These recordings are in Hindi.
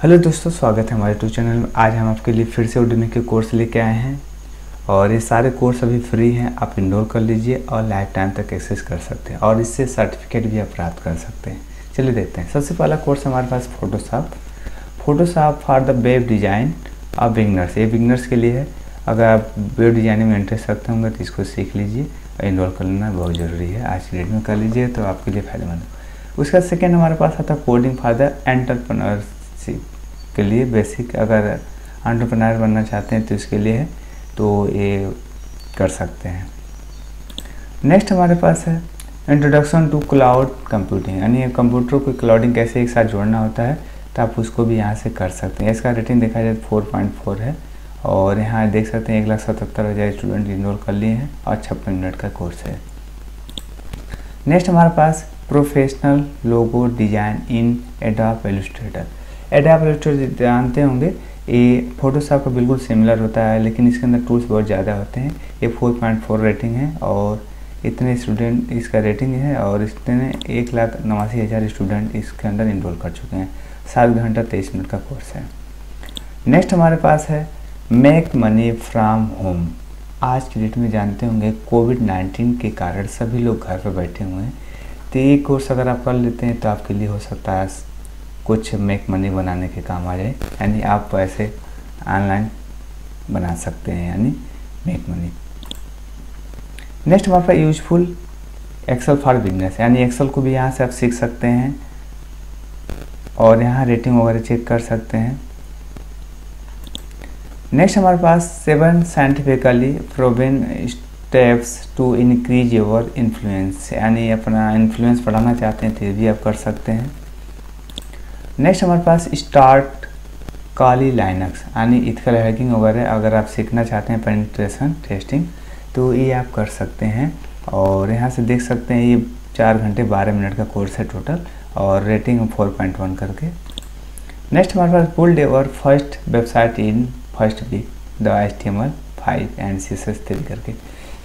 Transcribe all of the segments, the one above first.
हेलो दोस्तों, स्वागत है हमारे यूट्यूब चैनल में। आज हम आपके लिए फिर से उडमी के कोर्स लेके आए हैं। और ये सारे कोर्स अभी फ्री हैं, आप इनरोल कर लीजिए और लाइफ टाइम तक एक्सेस कर सकते हैं। और इससे सर्टिफिकेट भी आप प्राप्त कर सकते हैं। चलिए देखते हैं। सबसे पहला कोर्स हमारे पास Photoshop Photoshop for the web design और बिगनर्स ये बिगनर्स के लिए है। अगर आप वेब डिज़ाइनिंग में इंटरेस्ट रखते होंगे तो इसको सीख लीजिए। और इनरोल कर लेना बहुत ज़रूरी है। आज की डेट में कर लीजिए तो आपके लिए फ़ायदेमंद। उसका सेकेंड हमारे पास आता है कोडिंग फॉर द एंटरप्रनरशिप के लिए बेसिक अगर एंटरप्रेन्योर बनना चाहते हैं तो इसके लिए है तो ये कर सकते हैं। नेक्स्ट हमारे पास है इंट्रोडक्शन टू क्लाउड कंप्यूटिंग यानी कंप्यूटर को क्लाउडिंग कैसे एक साथ जोड़ना होता है तो आप उसको भी यहाँ से कर सकते हैं। इसका रेटिंग देखा जाए फोर पॉइंट फोर है और यहाँ देख सकते हैं एक लाख सतहत्तर हज़ार स्टूडेंट इनरोल कर लिए हैं और छप्पन मिनट का कोर्स है। नेक्स्ट हमारे पास professional logo design in Adobe Illustrator Illustrator जानते होंगे, ये फोटोशॉप का बिल्कुल सिमिलर होता है, लेकिन इसके अंदर टूल्स बहुत ज़्यादा होते हैं। ये 4.4 रेटिंग है और इतने स्टूडेंट इसका रेटिंग है और इसने एक लाख नवासी हज़ार स्टूडेंट इसके अंदर इनरोल कर चुके हैं। सात घंटा तेईस मिनट का कोर्स है। नेक्स्ट हमारे पास है मेक मनी फ्राम होम आज की डेट में जानते होंगे कोविड नाइन्टीन के कारण सभी लोग घर पर बैठे हुए हैं। तो ये कोर्स अगर आप कर लेते हैं तो आपके लिए हो सकता है कुछ मेक मनी बनाने के काम आ जाए। यानी आप पैसे ऑनलाइन बना सकते हैं, यानी मेक मनी नेक्स्ट हमारे पास यूजफुल एक्सेल फॉर बिज़नेस यानी एक्सेल को भी यहाँ से आप सीख सकते हैं और यहाँ रेटिंग वगैरह चेक कर सकते हैं। नेक्स्ट हमारे पास seven scientifically proven steps to increase your influence यानी अपना इन्फ्लुएंस बढ़ाना चाहते हैं तो भी आप कर सकते हैं। नेक्स्ट हमारे पास स्टार्ट काली लाइनक्स यानी इथिकल हैकिंग वगैरह अगर आप सीखना चाहते हैं पेनिट्रेशन टेस्टिंग तो ये आप कर सकते हैं। और यहाँ से देख सकते हैं, ये चार घंटे बारह मिनट का कोर्स है टोटल और रेटिंग फोर पॉइंट वन करके। नेक्स्ट हमारे पास पुल डे और first website in first week the H T M L five and C S S three करके।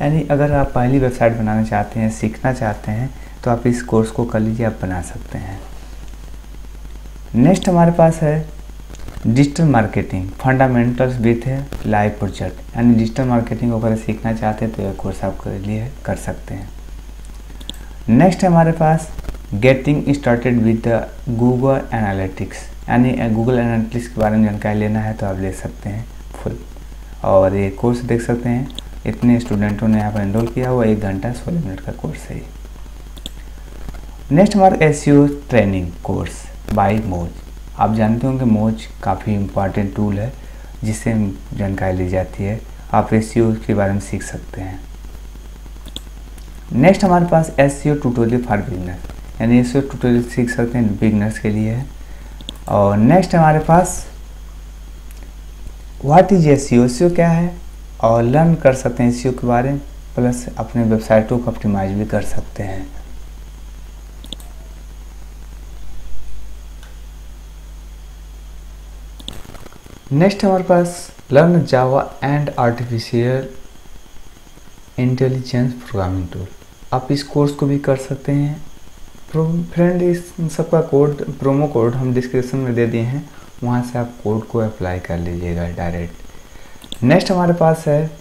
यानी अगर आप पहली वेबसाइट बनाना चाहते हैं, सीखना चाहते हैं तो आप इस कोर्स को कर लीजिए, आप बना सकते हैं। नेक्स्ट हमारे पास है डिजिटल मार्केटिंग फंडामेंटल्स विथ है लाइव प्रोजेक्ट यानी डिजिटल मार्केटिंग वगैरह सीखना चाहते हैं तो यह कोर्स आपके लिए कर सकते हैं। नेक्स्ट हमारे पास getting started with the Google Analytics यानी गूगल एनालिटिक्स के बारे में जानकारी लेना है तो आप ले सकते हैं फुल और ये कोर्स देख सकते हैं। इतने स्टूडेंटों ने यहाँ पर एनरोल किया हुआ एक घंटा सोलह मिनट का कोर्स है नेक्स्ट हमारा एस ट्रेनिंग कोर्स बाई मोज आप जानते होंगे मोज काफ़ी इंपॉर्टेंट टूल है, जिससे जानकारी ली जाती है। आप एस के बारे में सीख सकते हैं। नेक्स्ट हमारे पास S C tutorial for beginner यानी एस टूटोरियल सीख सकते हैं बिगनर्स के लिए। और नेक्स्ट हमारे पास व्हाट इज़ एस सी क्या है? और लर्न कर सकते हैं एस के बारे में प्लस अपने वेबसाइटों को ऑप्टिमाइज भी कर सकते हैं। नेक्स्ट हमारे पास learn Java and artificial intelligence programming tool आप इस कोर्स को भी कर सकते हैं। फ्रेंड इस सबका कोड प्रोमो कोड हम डिस्क्रिप्शन में दे दिए हैं। वहाँ से आप कोड को अप्लाई कर लीजिएगा डायरेक्ट नेक्स्ट हमारे पास है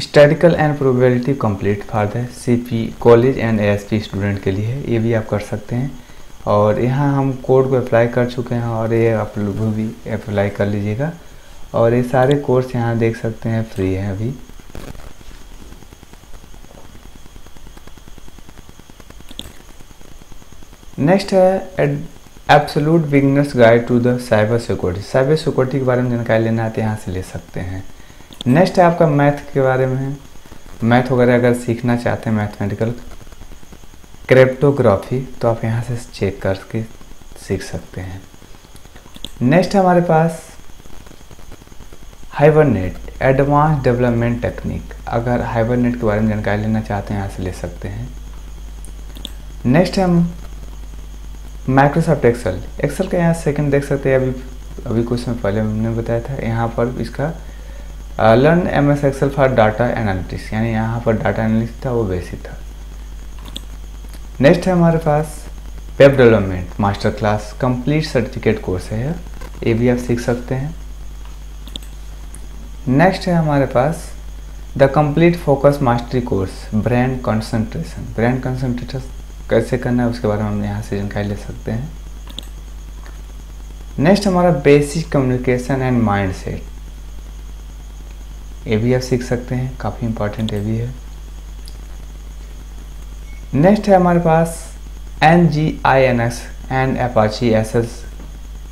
statistical and probability complete for the C P college and A student के लिए। है ये भी आप कर सकते हैं। और यहाँ हम कोड को अप्लाई कर चुके हैं और ये आप लोग भी अप्लाई कर लीजिएगा। और ये सारे कोर्स यहाँ देख सकते हैं फ्री हैं अभी। नेक्स्ट है absolute beginners guide to the cyber security cyber security के बारे में जानकारी लेना है तो यहाँ से ले सकते हैं। नेक्स्ट है आपका मैथ के बारे में। मैथ वगैरह अगर सीखना चाहते हैं मैथमेटिकल क्रिप्टोग्राफी तो आप यहाँ से चेक करके सीख सकते हैं। नेक्स्ट हमारे पास हाइबरनेट एडवांस डेवलपमेंट टेक्निक अगर हाइबरनेट के बारे में जानकारी लेना चाहते हैं, यहाँ से ले सकते हैं। नेक्स्ट हम माइक्रोसॉफ्ट एक्सेल एक्सेल का यहाँ सेकंड देख सकते हैं, अभी अभी कुछ समय पहले हमने बताया था। यहाँ पर इसका learn M S Excel for data analytics यानी यहाँ पर डाटा एनालिस्ट था, वो बेसिक था। नेक्स्ट है हमारे पास web development master class complete certificate course है ये भी आप सीख सकते हैं। नेक्स्ट है हमारे पास the complete focus mastery course brand concentration brand concentration कैसे करना है, उसके बारे में हम यहाँ से जानकारी ले सकते हैं। नेक्स्ट हमारा basic communication and mindset ये भी आप सीख सकते हैं, काफ़ी इंपॉर्टेंट ये भी है। नेक्स्ट है हमारे पास N G I N S and Apache S S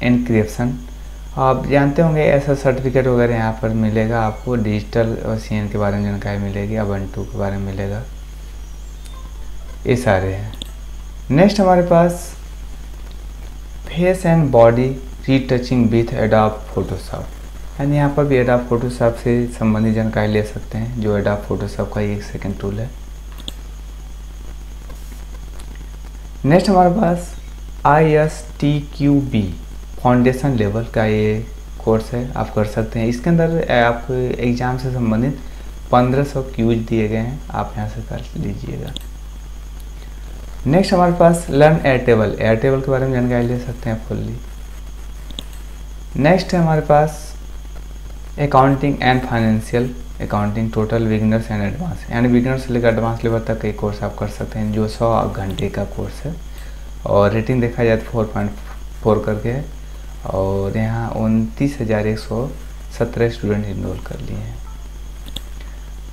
encryption आप जानते होंगे ऐसा सर्टिफिकेट वगैरह यहाँ पर मिलेगा, आपको डिजिटल और सी एन के बारे में जानकारी मिलेगी अब टू के बारे में मिलेगा। ये सारे हैं। नेक्स्ट हमारे पास face and body retouching with Adobe Photoshop and यहाँ पर भी एडाप फोटोशॉप से संबंधित जानकारी ले सकते हैं, जो एडाप फोटोशॉप का एक सेकेंड टूल है। नेक्स्ट हमारे पास I S T Q B foundation level का ये कोर्स है। आप कर सकते हैं। इसके अंदर आपको एग्ज़ाम से संबंधित 1500 क्यूज दिए गए हैं। आप यहाँ से कर लीजिएगा। नेक्स्ट हमारे पास learn Airtable Airtable के बारे में जानकारी ले सकते हैं फुल्ली नेक्स्ट है हमारे पास accounting and financial accounting total beginners and advance यानी बिगनर्स से लेकर एडवांस लेवल तक एक कोर्स आप कर सकते हैं, जो सौ घंटे का कोर्स है। और रेटिंग देखा जाए तो फोर पॉइंट फोर करके है। और यहाँ उनतीस हज़ार एक सौ सत्रह स्टूडेंट इनरोल कर लिए हैं।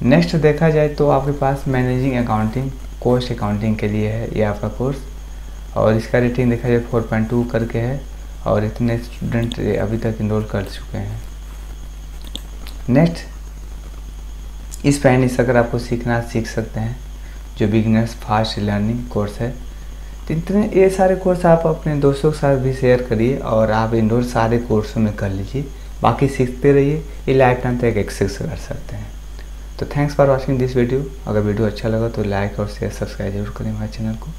नेक्स्ट देखा जाए तो आपके पास मैनेजिंग अकाउंटिंग कोस्ट अकाउंटिंग के लिए है ये आपका कोर्स और इसका रेटिंग देखा जाए फोर पॉइंट टू करके है। और इतने स्टूडेंट अभी तक इनरोल कर चुके हैं। नेक्स्ट स्पेनिश अगर आपको सीखना, सीख सकते हैं, जो बिगनर्स फास्ट लर्निंग कोर्स है तो इतने, ये सारे कोर्स आप अपने दोस्तों के साथ भी शेयर करिए और आप इंडोर सारे कोर्सों में कर लीजिए। बाकी सीखते रहिए, ये लाइफ टाइम तक एक्सेस कर सकते हैं। तो thanks for watching this video अगर वीडियो अच्छा लगा तो लाइक और शेयर सब्सक्राइब ज़रूर करें हमारे चैनल को।